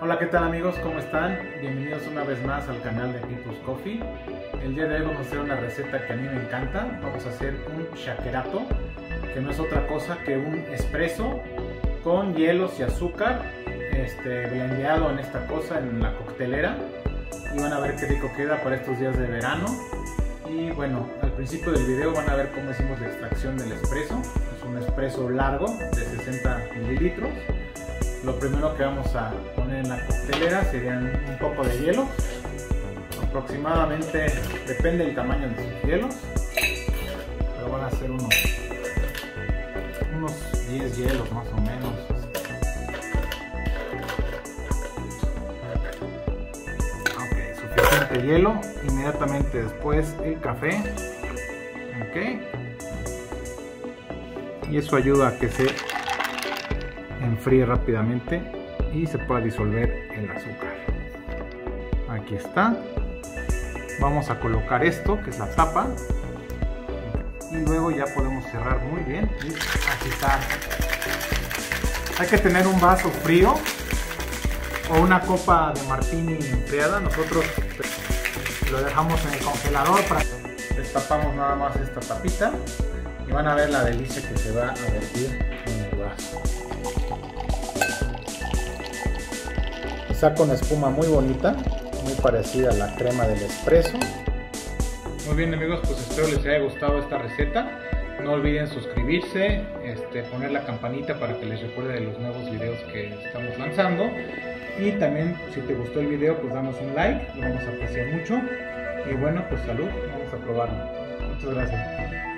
Hola, ¿qué tal amigos? ¿Cómo están? Bienvenidos una vez más al canal de People's Coffee. El día de hoy vamos a hacer una receta que a mí me encanta. Vamos a hacer un shakerato, que no es otra cosa que un espresso con hielos y azúcar, este, en esta cosa, en la coctelera. Y van a ver qué rico queda para estos días de verano. Y bueno, al principio del video van a ver cómo hicimos la extracción del espresso. Es un espresso largo de 60 mililitros. Lo primero que vamos a poner en la coctelera serían un poco de hielo. Aproximadamente, depende del tamaño de sus hielos. Pero van a ser unos, unos 10 hielos más o menos. Hielo. Inmediatamente después el café. Ok. Y eso ayuda a que se enfríe rápidamente y se pueda disolver el azúcar. Aquí está. Vamos a colocar esto, que es la tapa. Y luego ya podemos cerrar muy bien y agitar. Hay que tener un vaso frío o una copa de martini enfriada. Nosotros lo dejamos en el congelador para destapamos nada más esta tapita y van a ver la delicia que se va a vertir en el vaso. saca una espuma muy bonita, muy parecida a la crema del espresso. Muy bien amigos, pues espero les haya gustado esta receta. No olviden suscribirse, este, poner la campanita para que les recuerde de los nuevos videos que estamos lanzando. Y también si te gustó el video, pues danos un like, lo vamos a apreciar mucho. Y bueno, pues salud, vamos a probarlo. Muchas gracias.